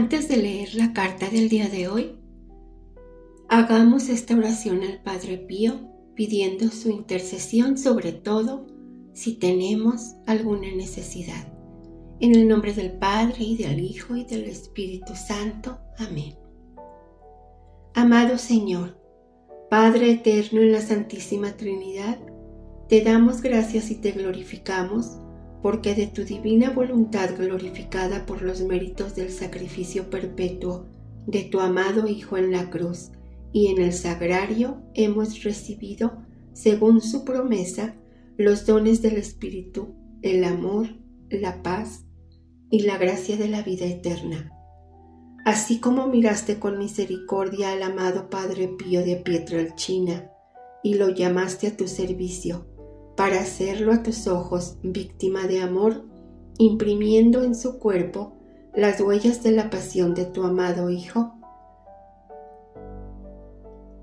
Antes de leer la carta del día de hoy, hagamos esta oración al Padre Pío pidiendo su intercesión sobre todo si tenemos alguna necesidad. En el nombre del Padre y del Hijo y del Espíritu Santo. Amén. Amado Señor, Padre eterno en la Santísima Trinidad, te damos gracias y te glorificamos porque de tu divina voluntad glorificada por los méritos del sacrificio perpetuo de tu amado Hijo en la cruz y en el sagrario hemos recibido, según su promesa, los dones del Espíritu, el amor, la paz y la gracia de la vida eterna. Así como miraste con misericordia al amado Padre Pío de Pietrelcina y lo llamaste a tu servicio, para hacerlo a tus ojos víctima de amor, imprimiendo en su cuerpo las huellas de la pasión de tu amado Hijo?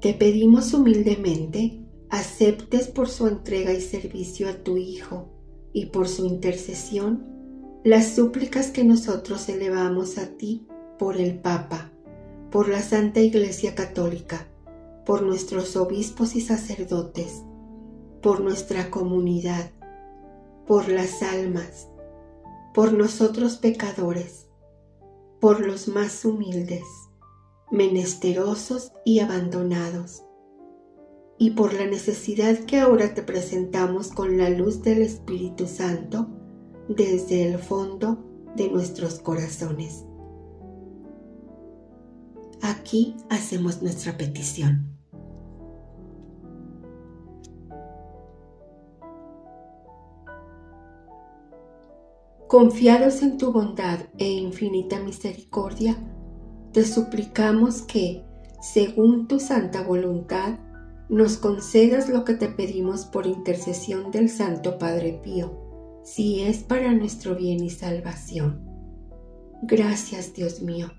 Te pedimos humildemente aceptes por su entrega y servicio a tu Hijo y por su intercesión las súplicas que nosotros elevamos a ti por el Papa, por la Santa Iglesia Católica, por nuestros obispos y sacerdotes, por nuestra comunidad, por las almas, por nosotros pecadores, por los más humildes, menesterosos y abandonados, y por la necesidad que ahora te presentamos con la luz del Espíritu Santo desde el fondo de nuestros corazones. Aquí hacemos nuestra petición. Confiados en tu bondad e infinita misericordia, te suplicamos que, según tu santa voluntad, nos concedas lo que te pedimos por intercesión del Santo Padre Pío, si es para nuestro bien y salvación. Gracias, Dios mío.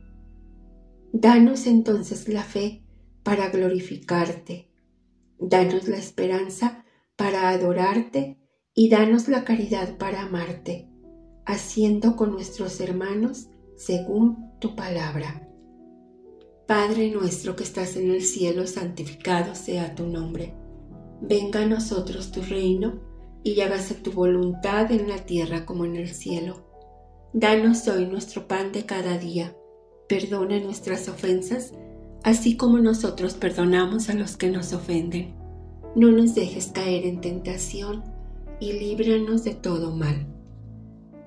Danos entonces la fe para glorificarte, danos la esperanza para adorarte y danos la caridad para amarte haciendo con nuestros hermanos según tu palabra. Padre nuestro que estás en el cielo, santificado sea tu nombre. Venga a nosotros tu reino y hágase tu voluntad en la tierra como en el cielo. Danos hoy nuestro pan de cada día. Perdona nuestras ofensas, así como nosotros perdonamos a los que nos ofenden. No nos dejes caer en tentación y líbranos de todo mal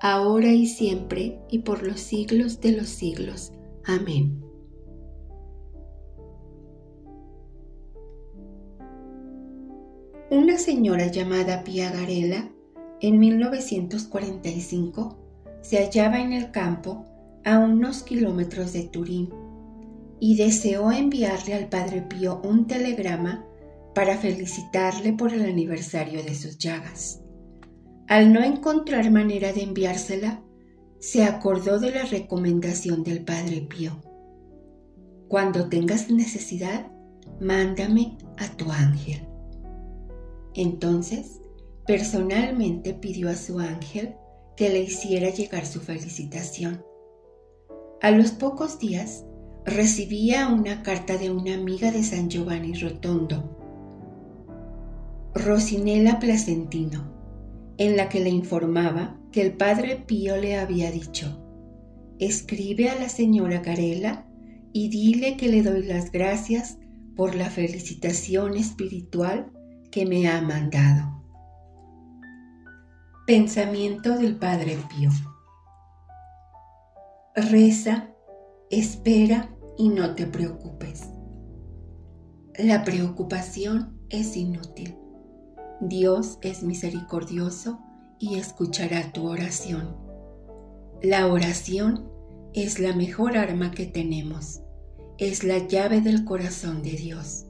ahora y siempre, y por los siglos de los siglos. Amén. Una señora llamada Pia Garela, en 1945, se hallaba en el campo a unos kilómetros de Turín y deseó enviarle al Padre Pío un telegrama para felicitarle por el aniversario de sus llagas. Al no encontrar manera de enviársela, se acordó de la recomendación del Padre Pío. Cuando tengas necesidad, mándame a tu ángel. Entonces, personalmente pidió a su ángel que le hiciera llegar su felicitación. A los pocos días, recibía una carta de una amiga de San Giovanni Rotondo, Rosinela Placentino en la que le informaba que el padre Pío le había dicho, escribe a la señora Garela y dile que le doy las gracias por la felicitación espiritual que me ha mandado. Pensamiento del Padre Pío. Reza, espera y no te preocupes. La preocupación es inútil. Dios es misericordioso y escuchará tu oración. La oración es la mejor arma que tenemos. Es la llave del corazón de Dios.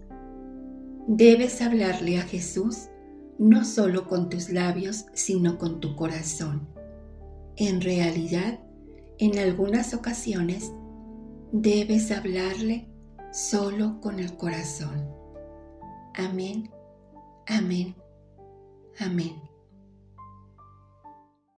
Debes hablarle a Jesús no solo con tus labios, sino con tu corazón. En realidad, en algunas ocasiones, debes hablarle solo con el corazón. Amén, amén, amén.